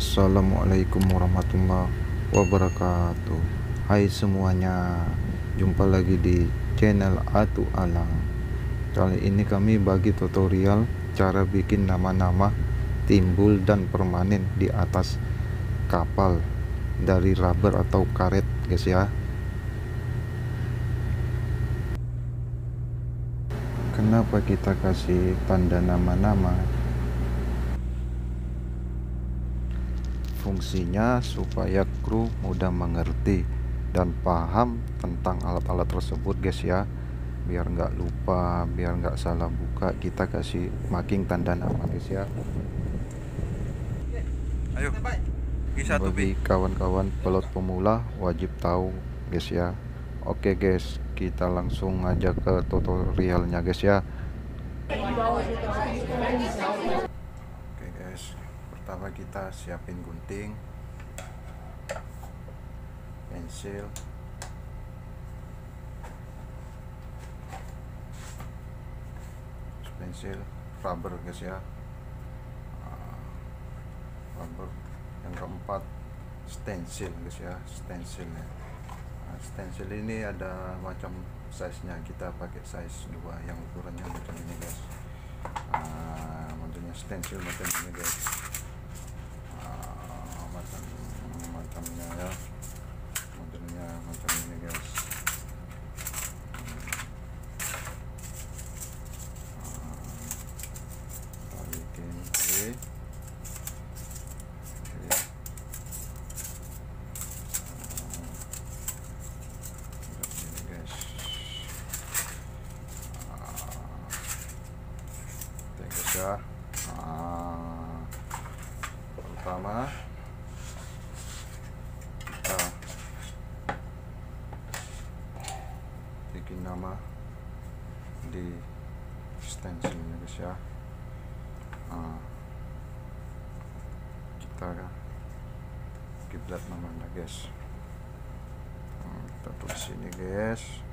Assalamualaikum warahmatullahi wabarakatuh. Hai semuanya Jumpa lagi di channel Atu Alang. Kali ini kami bagi tutorial Cara bikin nama-nama Timbul dan permanen di atas Kapal Dari rubber atau karet guys ya. Kenapa kita kasih tanda nama-nama Fungsinya supaya kru mudah mengerti dan paham tentang alat-alat tersebut guys ya. Biar nggak lupa biar nggak salah buka kita kasih marking tanda nama guys ya. Ayo. Bisa tuh bagi kawan-kawan pelot pemula wajib tahu guys ya. Oke guys kita langsung aja ke tutorialnya guys ya. Oke guys pertama kita siapin gunting pensil pensil rubber guys ya. Ah, rubber. Yang keempat stencil guys ya stencil ya Nah, stencil ini ada macam size nya kita pakai size 2 yang ukurannya macam ini guys. Ah, modelnya stencil macam ini guys Ah, macam macamnya ya modelnya macam ini guys Ah, balikin oke Oke. Ah, ini guys Ah, oke guys ya Ah, pertama. Kita bikin nama di stencilnya guys ya. Ah, kita kiblat namanya guys. Hmm, kita tulis sini guys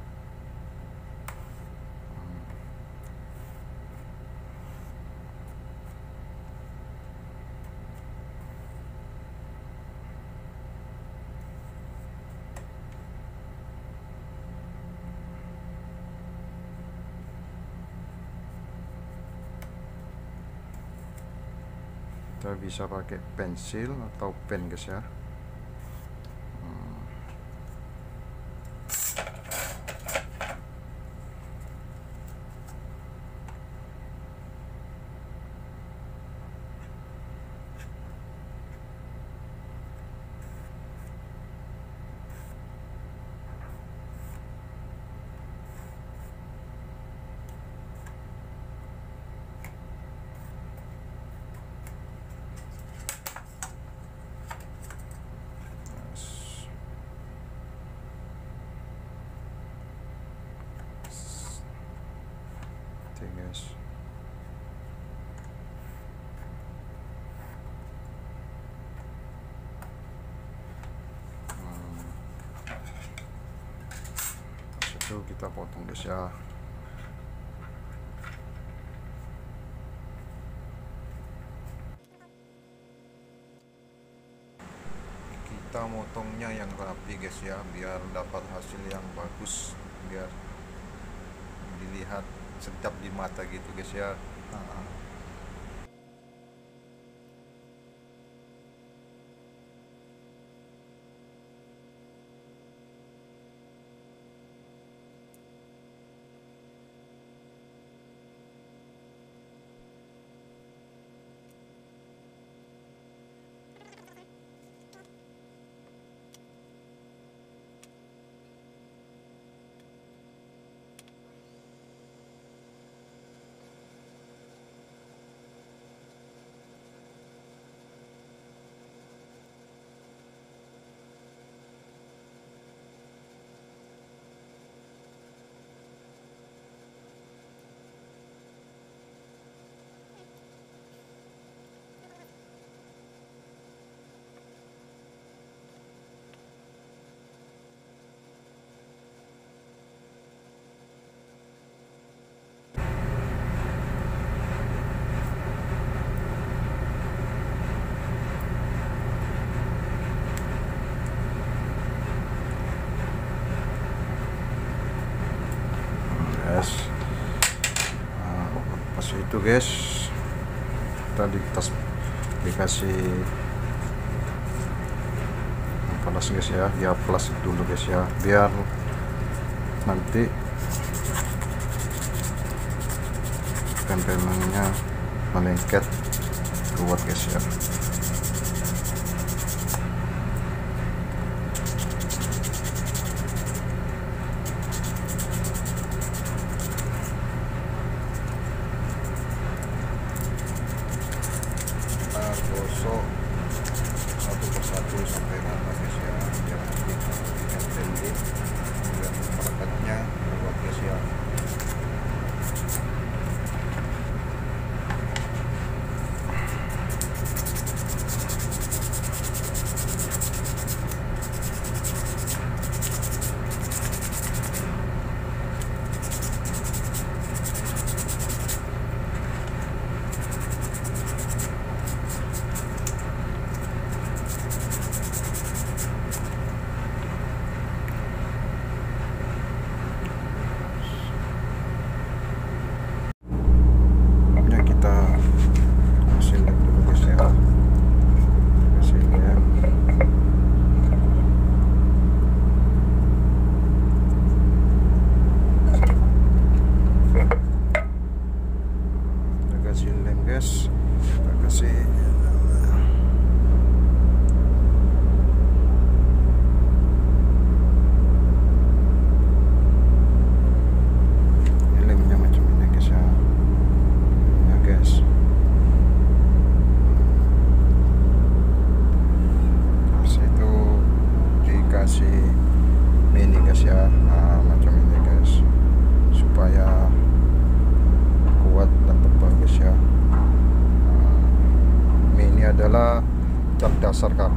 kita bisa pakai pensil atau pen guys ya Hmm. Yes. Oke guys Hmm. Habis itu kita potong guys ya kita motongnya yang rapi guys ya biar dapat hasil yang bagus biar dilihat sedap di mata gitu guys ya Ah. guys. Nah, pas itu guys kita tas dikasih panas guys ya. Ya plastik dulu guys ya. Biar nanti tempelannya melengket kuat guys ya.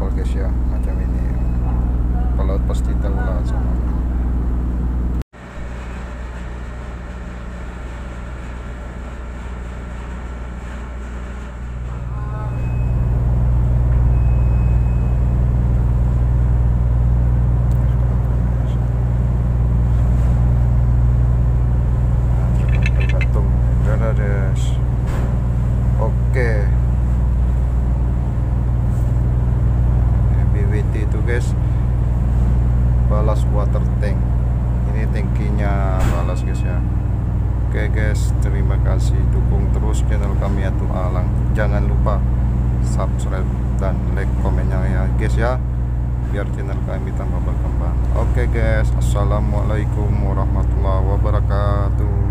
Guys ya macam ini pelaut pasti tahu lah sama ini. Tergantung Beres. Oke. BWT itu guys balas water tank. Ini tankinya balas guys ya. Oke guys, terima kasih dukung terus channel kami Atu Alang. Jangan lupa subscribe dan like komennya ya guys ya biar channel kami tambah berkembang. Oke guys, assalamualaikum warahmatullahi wabarakatuh.